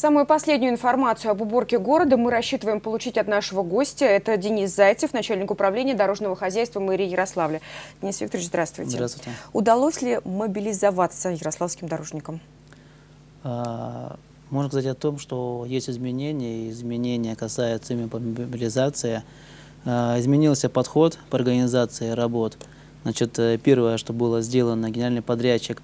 Самую последнюю информацию об уборке города мы рассчитываем получить от нашего гостя. Это Денис Зайцев, начальник управления дорожного хозяйства мэрии Ярославля. Денис Викторович, здравствуйте. Здравствуйте. Удалось ли мобилизоваться ярославским дорожникам? А, можно сказать о том, что есть изменения, и изменения касаются именно мобилизации. А, изменился подход по организации работ. Значит, э, первое, что было сделано, генеральный подрядчик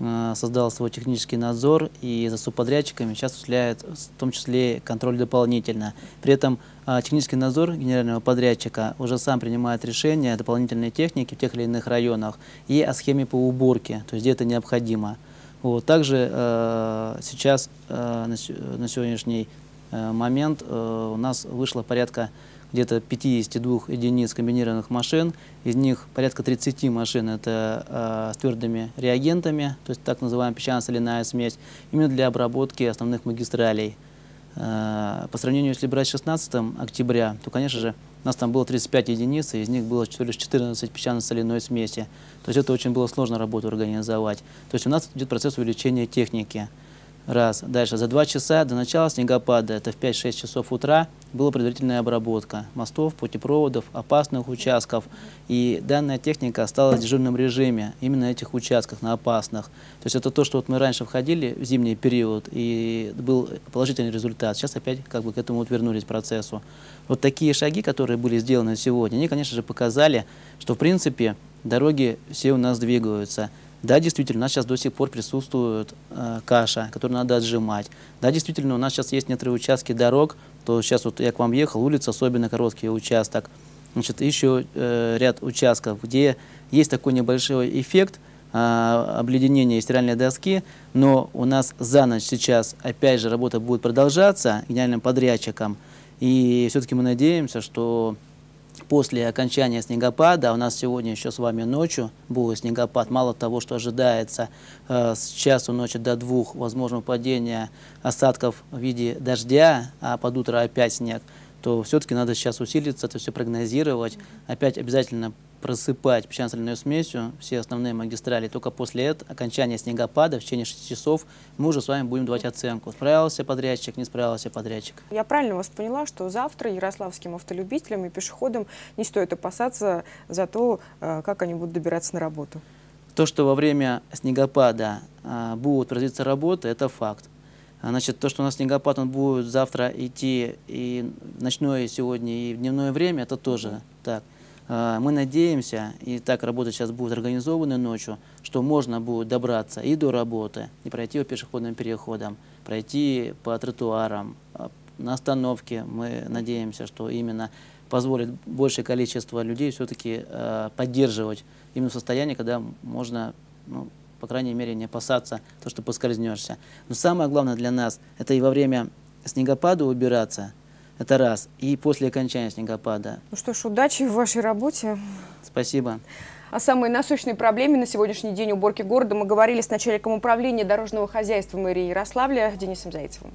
создал свой технический надзор и за субподрядчиками сейчас осуществляет в том числе контроль дополнительно. При этом э, технический надзор генерального подрядчика уже сам принимает решения о дополнительной технике в тех или иных районах и о схеме по уборке, то есть где это необходимо. Вот. Также э, сейчас, э, на, на сегодняшний э, момент, э, у нас вышло порядка где-то 52 единиц комбинированных машин, из них порядка 30 машин это э, с твердыми реагентами, то есть так называемая песчано-соляная смесь, именно для обработки основных магистралей. Э, по сравнению, если брать 16 октября, то, конечно же, у нас там было 35 единиц, и из них было всего лишь 14 песчано-соляной смеси. То есть это очень было сложно работу организовать. То есть у нас идет процесс увеличения техники. Раз. Дальше. За два часа до начала снегопада, это в 5-6 часов утра, была предварительная обработка мостов, путепроводов, опасных участков. И данная техника осталась в дежурном режиме, именно на этих участках, на опасных. То есть это то, что вот мы раньше входили в зимний период, и был положительный результат. Сейчас опять как бы к этому вот вернулись процессу. Вот такие шаги, которые были сделаны сегодня, они, конечно же, показали, что в принципе дороги все у нас двигаются. Да, действительно, у нас сейчас до сих пор присутствует э, каша, которую надо отжимать. Да, действительно, у нас сейчас есть некоторые участки дорог, то сейчас вот я к вам ехал, улица, особенно короткий участок. Значит, еще э, ряд участков, где есть такой небольшой эффект э, обледенения стиральной доски, но у нас за ночь сейчас опять же работа будет продолжаться генеральным подрядчиком. И все-таки мы надеемся, что после окончания снегопада, а у нас сегодня еще с вами ночью будет снегопад, мало того, что ожидается э, с часу ночи до двух, возможно, падение осадков в виде дождя, а под утро опять снег, то все-таки надо сейчас усилиться, это все прогнозировать, опять обязательно просыпать песчано-соляной смесью все основные магистрали. Только после этого, окончания снегопада, в течение 6 часов, мы уже с вами будем давать оценку. Справился подрядчик, не справился подрядчик. Я правильно вас поняла, что завтра ярославским автолюбителям и пешеходам не стоит опасаться за то, э, как они будут добираться на работу? То, что во время снегопада а, будут производиться работы, это факт. А, значит, то, что у нас снегопад, он будет завтра идти и ночное сегодня, и в дневное время, это тоже так. А, мы надеемся, и так работа сейчас будет организована ночью, что можно будет добраться и до работы, и пройти по пешеходным переходам, пройти по тротуарам, а, на остановке. Мы надеемся, что именно позволит большее количество людей все-таки э, поддерживать именно состояние, когда можно, ну, по крайней мере, не опасаться то, что поскользнешься. Но самое главное для нас – это и во время снегопада убираться – это раз. И после окончания снегопада. Ну что ж, удачи в вашей работе. Спасибо. О самой насущной проблеме на сегодняшний день уборки города мы говорили с начальником управления дорожного хозяйства мэрии Ярославля Денисом Зайцевым.